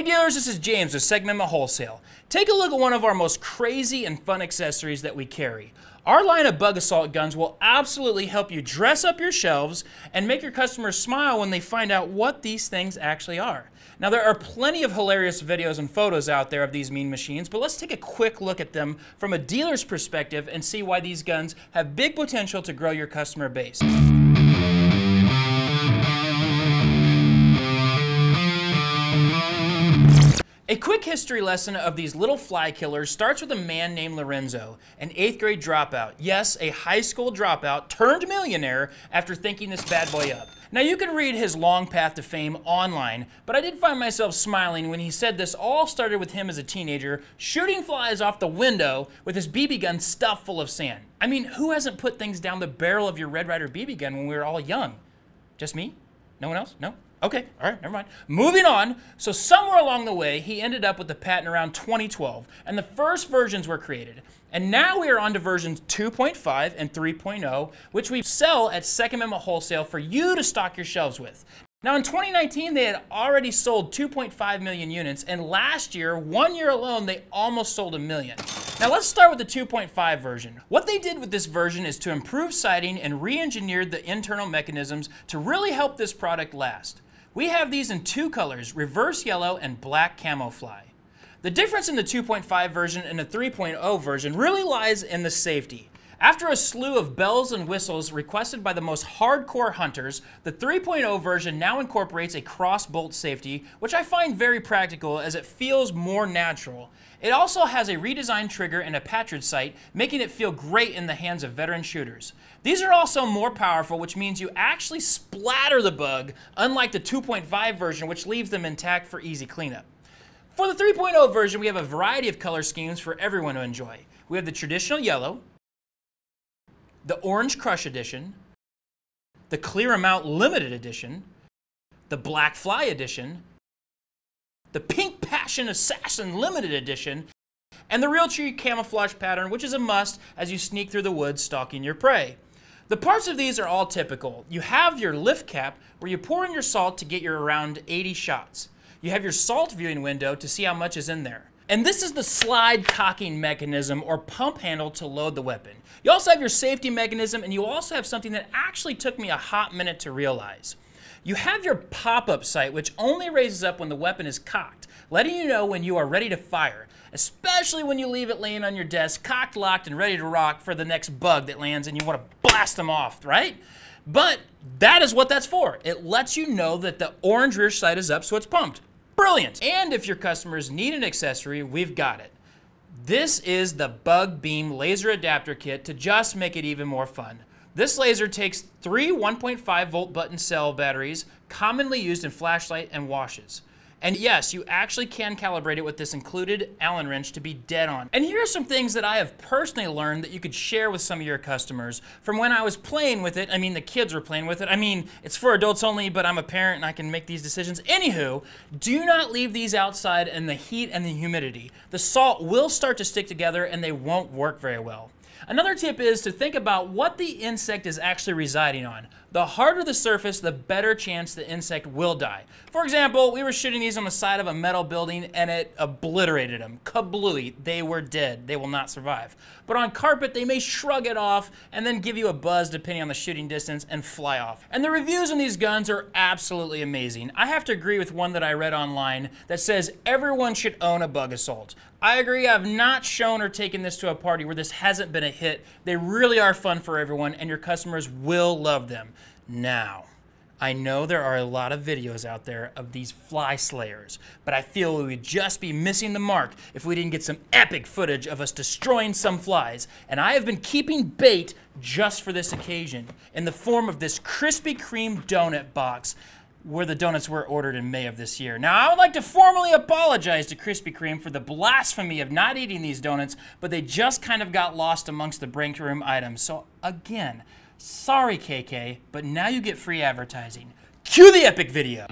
Hey dealers, this is James with Second Amendment Wholesale. Take a look at one of our most crazy and fun accessories that we carry. Our line of Bug-A-Salt guns will absolutely help you dress up your shelves and make your customers smile when they find out what these things actually are. Now there are plenty of hilarious videos and photos out there of these mean machines, but let's take a quick look at them from a dealer's perspective and see why these guns have big potential to grow your customer base. A quick history lesson of these little fly killers starts with a man named Lorenzo, an eighth grade dropout. Yes, a high school dropout turned millionaire after thinking this bad boy up. Now you can read his long path to fame online, but I did find myself smiling when he said this all started with him as a teenager shooting flies off the window with his BB gun stuffed full of sand. I mean, who hasn't put things down the barrel of your Red Ryder BB gun when we were all young? Just me? No one else? No? Okay, all right, never mind. Moving on. So somewhere along the way, he ended up with the patent around 2012, and the first versions were created. And now we are on to versions 2.5 and 3.0, which we sell at Second Amendment Wholesale for you to stock your shelves with. Now in 2019, they had already sold 2.5 million units, and last year, one year alone, they almost sold a million. Now let's start with the 2.5 version. What they did with this version is to improve sighting and re-engineered the internal mechanisms to really help this product last. We have these in two colors, reverse yellow and black camouflage. The difference in the 2.5 version and the 3.0 version really lies in the safety. After a slew of bells and whistles requested by the most hardcore hunters, the 3.0 version now incorporates a cross bolt safety, which I find very practical as it feels more natural. It also has a redesigned trigger and a patridge sight, making it feel great in the hands of veteran shooters. These are also more powerful, which means you actually splatter the bug, unlike the 2.5 version, which leaves them intact for easy cleanup. For the 3.0 version, we have a variety of color schemes for everyone to enjoy. We have the traditional yellow, the Orange Crush Edition, the Clear Amount Limited Edition, the Black Fly Edition, the Pink Passion Assassin Limited Edition, and the Realtree Camouflage pattern, which is a must as you sneak through the woods stalking your prey. The parts of these are all typical. You have your lift cap where you pour in your salt to get your around 80 shots. You have your salt viewing window to see how much is in there. And this is the slide cocking mechanism or pump handle to load the weapon. You also have your safety mechanism and you also have something that actually took me a hot minute to realize. You have your pop-up sight, which only raises up when the weapon is cocked, letting you know when you are ready to fire, especially when you leave it laying on your desk, cocked, locked, and ready to rock for the next bug that lands and you want to blast them off, right? But that is what that's for. It lets you know that the orange rear sight is up, so it's pumped. Brilliant. And if your customers need an accessory, we've got it. This is the Bug Beam Laser Adapter Kit to just make it even more fun. This laser takes three 1.5 volt button cell batteries commonly used in flashlight and washes. And yes, you actually can calibrate it with this included Allen wrench to be dead on. And here are some things that I have personally learned that you could share with some of your customers from when I was playing with it. I mean, the kids were playing with it. I mean, it's for adults only, but I'm a parent and I can make these decisions. Anywho, do not leave these outside in the heat and the humidity. The salt will start to stick together and they won't work very well. Another tip is to think about what the insect is actually residing on. The harder the surface, the better chance the insect will die. For example, we were shooting these on the side of a metal building and it obliterated them. Kablooey, they were dead. They will not survive. But on carpet, they may shrug it off and then give you a buzz depending on the shooting distance and fly off. And the reviews on these guns are absolutely amazing. I have to agree with one that I read online that says everyone should own a Bug-A-Salt. I agree, I've not shown or taken this to a party where this hasn't been a hit. They really are fun for everyone and your customers will love them. Now, I know there are a lot of videos out there of these fly slayers, but I feel we would just be missing the mark if we didn't get some epic footage of us destroying some flies. And I have been keeping bait just for this occasion in the form of this Krispy Kreme donut box where the donuts were ordered in May of this year. Now, I would like to formally apologize to Krispy Kreme for the blasphemy of not eating these donuts, but they just kind of got lost amongst the break room items. So again, Sorry, KK, but now you get free advertising. Cue the epic video.